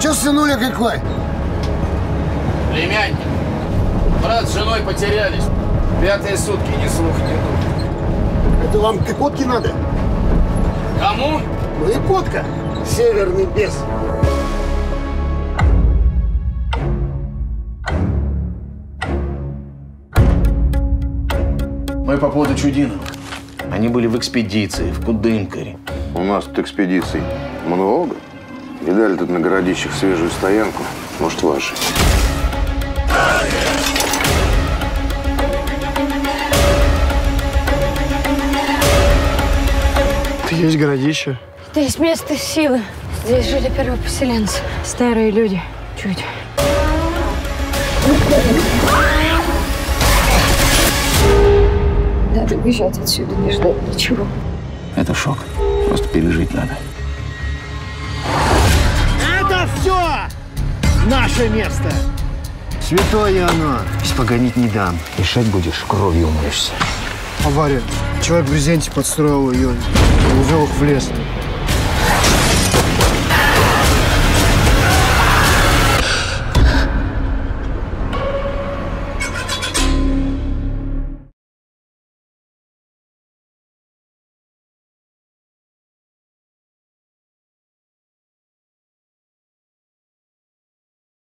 Че сынуля какой? Племянник. Брат с женой потерялись. Пятые сутки ни слух, ни дух. Это вам к Икотке надо? Кому? Ну, Икотка. Северный бес. Мы по поводу Чудинова. Они были в экспедиции, в Кудымкаре. У нас тут экспедиций много. Видали тут на городищах свежую стоянку? Может, ваши? Ты есть городище? Здесь место силы. Здесь жили первопоселенцы. Старые люди. Чуть. Надо бежать отсюда, не ждать ничего. Это шок. Просто пережить надо. Наше место. Святое оно. Испогонить не дам. Решать будешь, кровью умоешься. Авария. Человек в брезенте подстроил ее и увел их в лес.